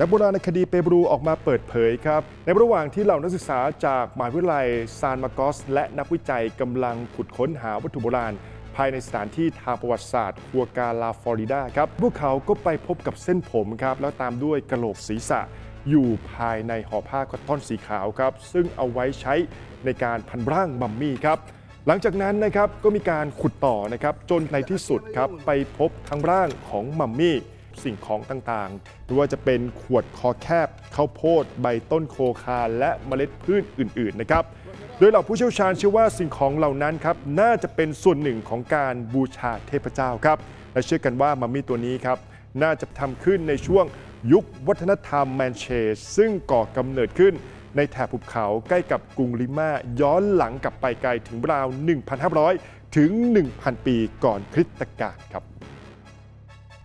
นักโบราณคดีเปบรูออกมาเปิดเผยครับ ในระหว่างที่เหล่านักศึกษาจากมหาวิทยาลัยซานมาโกสและนักวิจัยกำลังขุดค้นหาวัตถุโบราณ ภายในสถานที่ทางประวัติศาสตร์ฮัวกาลาฟลอริดาครับ พวกเขาก็ไปพบกับเส้นผมครับ แล้วตามด้วยกระโหลกศีรษะ อยู่ภายในห่อผ้าคอตตอนสีขาวครับ ซึ่งเอาไว้ใช้ในการพันร่างมัมมี่ครับหลังจากนั้นนะครับก็มีการขุดต่อนะครับจนในที่สุดครับไปพบทั้งร่างของมัมมี่ สิ่งของต่างๆ ไม่ว่าจะเป็นขวดคอแคบข้าวโพด ใบต้นโคคาและเมล็ดพืชอื่นๆนะครับ โดยเหล่าผู้เชี่ยวชาญเชื่อว่าสิ่งของเหล่านั้นครับน่าจะเป็นส่วนหนึ่งของการบูชาเทพเจ้าครับ และเชื่อกันว่ามัมมี่ตัวนี้ครับน่าจะทำขึ้นในช่วงยุควัฒนธรรมแมนเชสซึ่งก่อกำเนิดขึ้นในแถบภูเขาใกล้กับกรุงลิมาย้อนหลังกลับไปไกลถึงราว 1,500 ถึง 1,000 ปีก่อนคริสตกาลครับ